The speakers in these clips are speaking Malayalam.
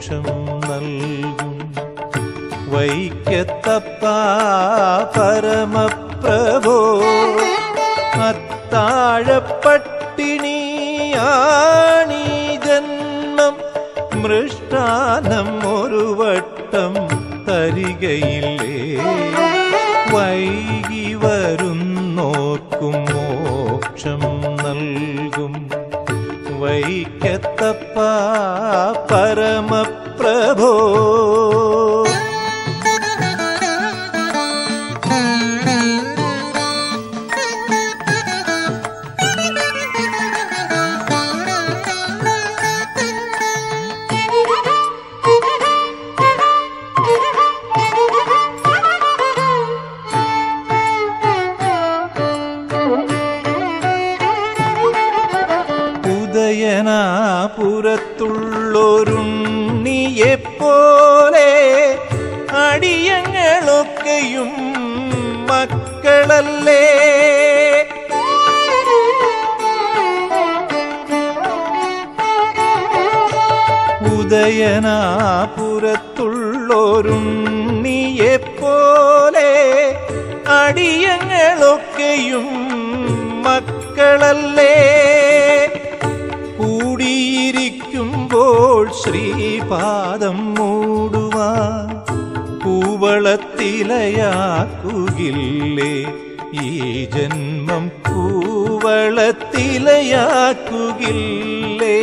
മോക്ഷം നൽകും. വൈക്കത്തപ്പ പരമപ്രഭോ. അത്താഴപ്പട്ടിണിയാണീ ജന്മം മൃഷ്ടാനം ഒരു വട്ടം തരികയില്ലേ? വൈകി വരുന്നോർക്കും മോക്ഷം നൽകും. वैकतपा परमप्रभो ഉദയനാപുരത്തുള്ളൊരുണ്ണിയെപ്പോലെ അടിയങ്ങളൊക്കെയും മക്കളല്ലേ? ഉദയനാപുരത്തുള്ളൊരുണ്ണിയെപ്പോലെ അടിയങ്ങളൊക്കെയും മക്കളല്ലേ? ശ്രീപാദം മൂടുവാൻ കൂവളത്തിലയാക്കുകില്ലേ ഈ ജന്മം കൂവളത്തിലയാക്കുകില്ലേ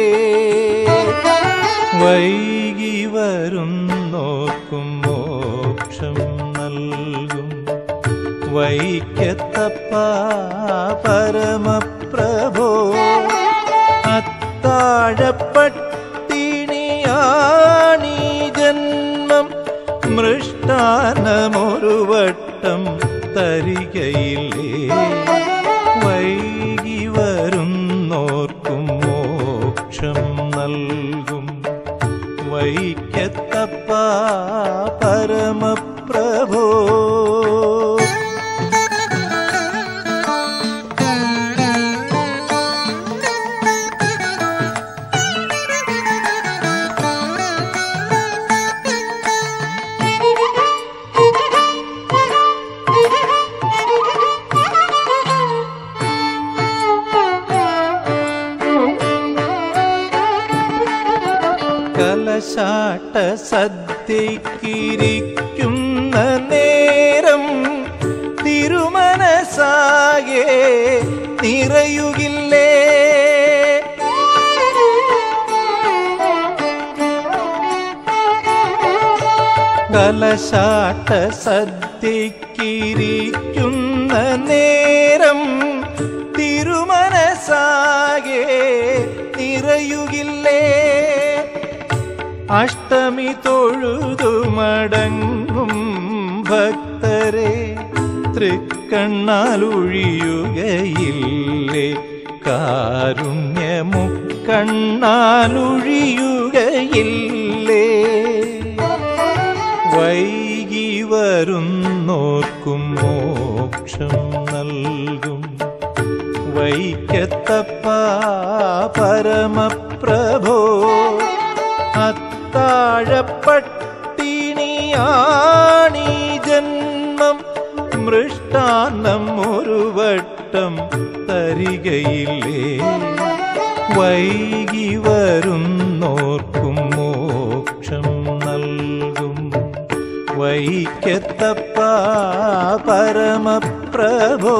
വൈകി വരും നോക്കും മോക്ഷം നൽകും. വൈക്കത്തപ്പ പരമപ്രഭോ അത്താഴപ്പട്ടിണിയാണീ മൃഷ്ടാനമൊരു വട്ടം തരികയില്ലേ? വൈകി വരുന്നോർക്കും മോക്ഷം നൽകും. വൈക്കത്തപ്പാ പരമപ്രഭോ കലശാട്ട സദ്യക്കിരിക്കുന്ന നേരം തിരുമനസാകെ നിറയുകില്ലേ? കലശാട്ട സദ്യക്കിരിക്കുന്ന നേരം അഷ്ടമി തൊഴുതു മടങ്ങും ഭക്തരെ. തൃക്കണ്ണാലൊഴിയുകയില്ലേ കാരുണ്യമുക്കണ്ണാലൊഴിയുകയില്ലേ വൈകി വരുന്നോർക്കും മോക്ഷം നൽകും. വൈക്കത്തപ്പ പരമപ്രഭോ. അത്താഴപ്പട്ടിണിയാണീ ജന്മം മൃഷ്ടാന്നം ഒരു വട്ടം തരികയില്ലേ? വൈകി വരുന്നോർക്കും മോക്ഷം നൽകും. വൈക്കത്തപ്പ പരമപ്രഭോ.